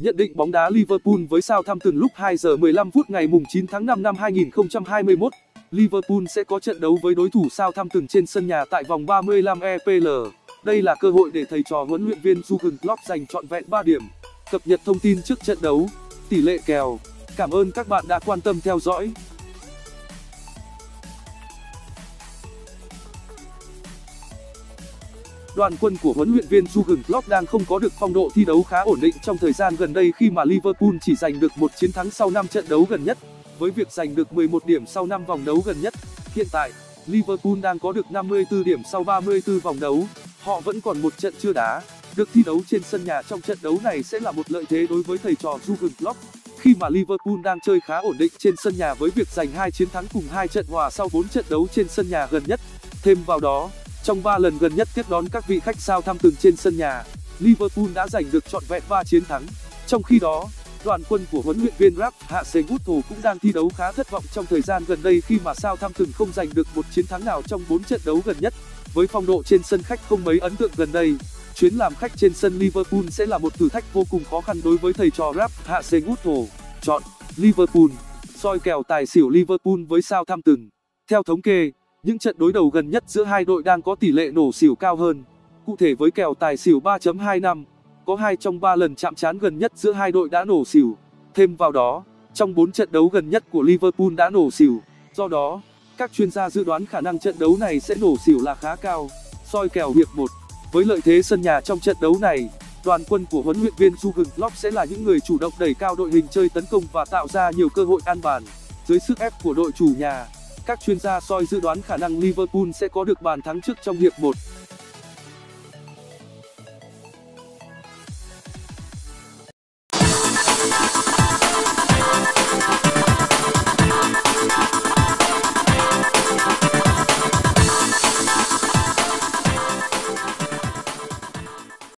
Nhận định bóng đá Liverpool với Southampton lúc 2 giờ 15 phút ngày 9 tháng 5 năm 2021. Liverpool sẽ có trận đấu với đối thủ Southampton trên sân nhà tại vòng 35 EPL. Đây là cơ hội để thầy trò huấn luyện viên Jurgen Klopp giành trọn vẹn 3 điểm. Cập nhật thông tin trước trận đấu, tỷ lệ kèo. Cảm ơn các bạn đã quan tâm theo dõi. Đoàn quân của huấn luyện viên Jurgen Klopp đang không có được phong độ thi đấu khá ổn định trong thời gian gần đây khi mà Liverpool chỉ giành được một chiến thắng sau 5 trận đấu gần nhất. Với việc giành được 11 điểm sau 5 vòng đấu gần nhất, hiện tại Liverpool đang có được 54 điểm sau 34 vòng đấu. Họ vẫn còn một trận chưa đá. Được thi đấu trên sân nhà trong trận đấu này sẽ là một lợi thế đối với thầy trò Jurgen Klopp khi mà Liverpool đang chơi khá ổn định trên sân nhà với việc giành hai chiến thắng cùng hai trận hòa sau 4 trận đấu trên sân nhà gần nhất. Thêm vào đó, trong 3 lần gần nhất tiếp đón các vị khách sao thăm từng trên sân nhà, Liverpool đã giành được trọn vẹn 3 chiến thắng. Trong khi đó, đoàn quân của huấn luyện viên Ralph Hasenhuttl cũng đang thi đấu khá thất vọng trong thời gian gần đây khi mà sao thăm từng không giành được một chiến thắng nào trong 4 trận đấu gần nhất. Với phong độ trên sân khách không mấy ấn tượng gần đây, chuyến làm khách trên sân Liverpool sẽ là một thử thách vô cùng khó khăn đối với thầy trò Ralph Hasenhuttl. Chọn Liverpool, soi kèo tài xỉu Liverpool với sao thăm từng. Theo thống kê, những trận đối đầu gần nhất giữa hai đội đang có tỷ lệ nổ xỉu cao hơn. Cụ thể với kèo tài xỉu 3.25, có 2 trong 3 lần chạm trán gần nhất giữa hai đội đã nổ xỉu. Thêm vào đó, trong 4 trận đấu gần nhất của Liverpool đã nổ xỉu. Do đó, các chuyên gia dự đoán khả năng trận đấu này sẽ nổ xỉu là khá cao. Soi kèo hiệp 1. Với lợi thế sân nhà trong trận đấu này, đoàn quân của huấn luyện viên Jurgen Klopp sẽ là những người chủ động đẩy cao đội hình chơi tấn công và tạo ra nhiều cơ hội an bàn. Dưới sức ép của đội chủ nhà, các chuyên gia soi dự đoán khả năng Liverpool sẽ có được bàn thắng trước trong hiệp 1.